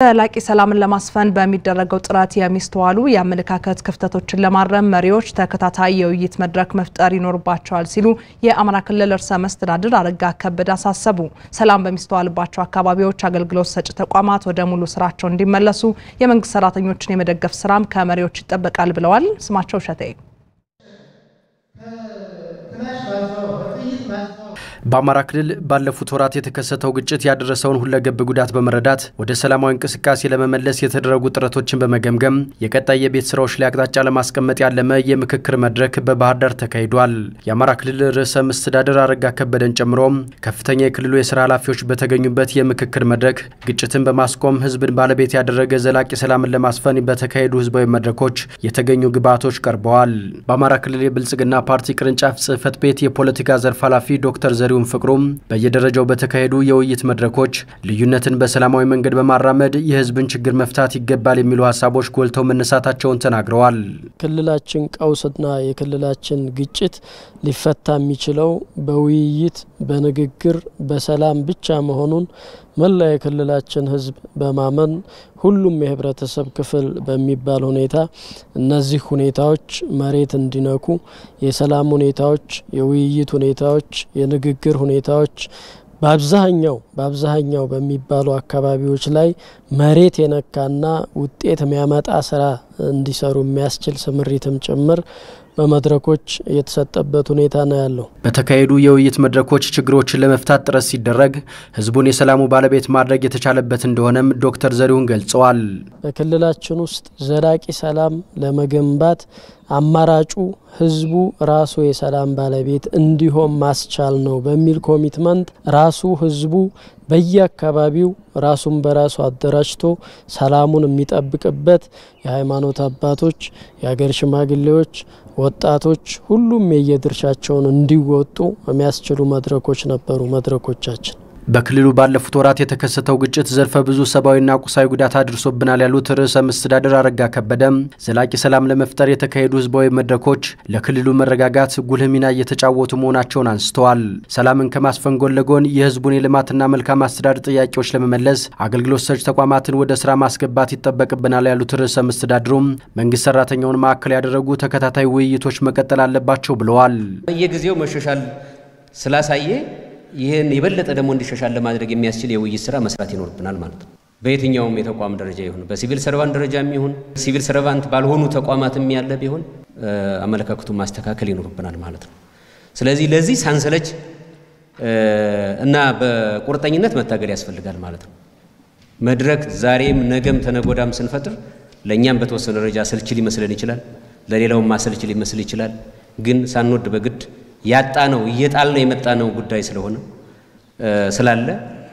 ዘላቂ ሰላምን ለማስፈን በሚደረገው ጥረት የሚስተዋሉ የአመለካከት ክፍተቶችን ለማረም መሪዎች ተከታታይ የውይይት መድረክ መፍጠር ይኖርባቸዋል ሲሉ የአማራ ክልል ርዕሰ መስተዳድር አረጋ ከበደ አሳሰቡ። ሰላም በሚስተዋልባቸው አካባቢዎች አገልግሎት ሰጪ ተቋማት ወደ ሙሉ ስራቸው እንዲመለሱ የመንግስት ሰራተኞችን የመደገፍ ስራም ከመሪዎች ይጠበቃል ብለዋል። ስማቸው እሸቴ በአማራ ክልል ባለፉት ወራት የተከሰተው ግጭት ያደረሰውን ሁለገብ ጉዳት በመረዳት ወደ ሰላማዊ እንቅስቃሴ ለመመለስ የተደረጉ ጥረቶችን በመገምገም የቀጣይ የቤት ስራዎች ላይ አቅጣጫ ለማስቀመጥ ያለመ የምክክር መድረክ በባህር ዳር ተካሂዷል። የአማራ ክልል ርዕሰ መስተዳድር አረጋ ከበደን ጨምሮ ከፍተኛ የክልሉ የስራ ኃላፊዎች በተገኙበት የምክክር መድረክ ግጭትን በማስቆም ህዝብን ባለቤት ያደረገ ዘላቂ ሰላምን ለማስፈን በተካሄዱ ህዝባዊ መድረኮች የተገኙ ግብዓቶች ቀርበዋል። በአማራ ክልል የብልጽግና ፓርቲ ቅርንጫፍ ጽህፈት ቤት የፖለቲካ ዘርፍ ኃላፊ ዶክተር ዘሪሁን ፍቅሩም በየደረጃው በተካሄዱ የውይይት መድረኮች ልዩነትን በሰላማዊ መንገድ በማራመድ የህዝብን ችግር መፍታት ይገባል የሚሉ ሀሳቦች ጎልተው መነሳታቸውን ተናግረዋል። ክልላችን ቀውስና የክልላችን ግጭት ሊፈታ የሚችለው በውይይት፣ በንግግር፣ በሰላም ብቻ መሆኑን መላ የክልላችን ህዝብ በማመን ሁሉም የህብረተሰብ ክፍል በሚባል ሁኔታ እነዚህ ሁኔታዎች መሬት እንዲነኩ የሰላም ሁኔታዎች፣ የውይይት ሁኔታዎች፣ የንግግር ሁኔታዎች በአብዛኛው በአብዛኛው በሚባሉ አካባቢዎች ላይ መሬት የነካና ውጤት የሚያመጣ ስራ እንዲሰሩ የሚያስችል ስምሪትም ጭምር በመድረኮች የተሰጠበት ሁኔታ ነው ያለው። በተካሄዱ የውይይት መድረኮች ችግሮችን ለመፍታት ጥረት ሲደረግ ህዝቡን የሰላሙ ባለቤት ማድረግ የተቻለበት እንደሆነም ዶክተር ዘሪሁን ገልጸዋል። በክልላችን ውስጥ ዘላቂ ሰላም ለመገንባት አማራጩ ህዝቡ ራሱ የሰላም ባለቤት እንዲሆን ማስቻል ነው በሚል commitment ራሱ ህዝቡ በየአካባቢው ራሱን በራሱ አደራጅቶ ሰላሙን የሚጠብቅበት የሃይማኖት አባቶች፣ የሀገር ሽማግሌዎች፣ ወጣቶች ሁሉም የየድርሻቸውን እንዲወጡ የሚያስችሉ መድረኮች ነበሩ መድረኮቻችን። በክልሉ ባለፉት ወራት የተከሰተው ግጭት ዘርፈ ብዙ ሰብአዊና ቁሳዊ ጉዳት አድርሶብናል ያሉት ርዕሰ መስተዳድር አረጋ ከበደም ዘላቂ ሰላም ለመፍጠር የተካሄዱ ህዝባዊ መድረኮች ለክልሉ መረጋጋት ጉልህ ሚና እየተጫወቱ መሆናቸውን አንስተዋል። ሰላምን ከማስፈን ጎን ለጎን የህዝቡን የልማትና መልካም አስተዳደር ጥያቄዎች ለመመለስ አገልግሎት ሰጪ ተቋማትን ወደ ስራ ማስገባት ይጠበቅብናል ያሉት ርዕሰ መስተዳድሩም መንግስት ሰራተኛውን ማዕከል ያደረጉ ተከታታይ ውይይቶች መቀጠል አለባቸው ብለዋል። በየጊዜው መሻሻል ስላሳየ ይህን የበለጠ ደግሞ እንዲሻሻል ለማድረግ የሚያስችል የውይይት ስራ መስራት ይኖርብናል ማለት ነው። በየትኛውም የተቋም ደረጃ ይሁን በ civil servant ደረጃ የሚሆን civil servant ባልሆኑ ተቋማትም ያለ ቢሆን አመለካከቱን ማስተካከል ይኖርብናል ማለት ነው። ስለዚህ ለዚህ ሳንሰለች እና በቁርጠኝነት መታገል ያስፈልጋል ማለት ነው። መድረክ ዛሬም ነገም ተነገወዲያም ስንፈጥር ለእኛም በተወሰነ ደረጃ አሰልቺ ሊመስለን ይችላል፣ ለሌላውም አሰልቺ ሊመስል ይችላል። ግን ሳንወድ በግድ ያጣ ነው እየጣል ነው የመጣ ነው ጉዳይ ስለሆነ ስላለ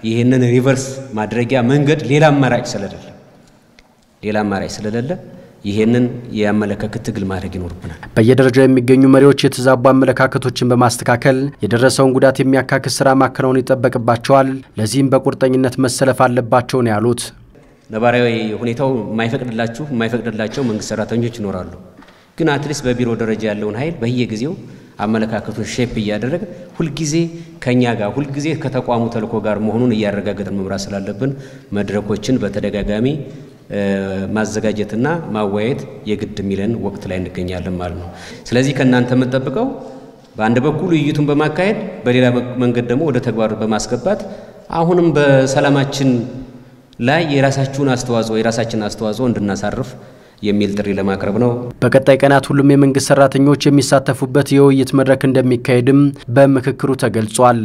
ይህንን reverse ማድረጊያ መንገድ ሌላ አማራጭ ስለሌለ ሌላ አማራጭ ስለሌለ ይህንን የአመለካከት ትግል ማድረግ ይኖርብናል። በየደረጃው የሚገኙ መሪዎች የተዛቡ አመለካከቶችን በማስተካከል የደረሰውን ጉዳት የሚያካክስ ስራ ማከናወን ይጠበቅባቸዋል። ለዚህም በቁርጠኝነት መሰለፍ አለባቸው ነው ያሉት። ነባራዊ ሁኔታው የማይፈቅድላችሁ የማይፈቅድላቸው መንግስት ሰራተኞች ይኖራሉ። ግን at least በቢሮ ደረጃ ያለውን ኃይል በየጊዜው አመለካከቱን ሼፕ እያደረገ ሁልጊዜ ከኛ ጋር ሁልጊዜ ከተቋሙ ተልዕኮ ጋር መሆኑን እያረጋገጥን መምራት ስላለብን መድረኮችን በተደጋጋሚ ማዘጋጀትና ማወያየት የግድ የሚለን ወቅት ላይ እንገኛለን ማለት ነው። ስለዚህ ከእናንተ የምንጠብቀው በአንድ በኩል ውይይቱን በማካሄድ በሌላ መንገድ ደግሞ ወደ ተግባር በማስገባት አሁንም በሰላማችን ላይ የራሳችሁን አስተዋጽኦ የራሳችን አስተዋጽኦ እንድናሳርፍ የሚል ጥሪ ለማቅረብ ነው። በቀጣይ ቀናት ሁሉም የመንግስት ሰራተኞች የሚሳተፉበት የውይይት መድረክ እንደሚካሄድም በምክክሩ ተገልጿል።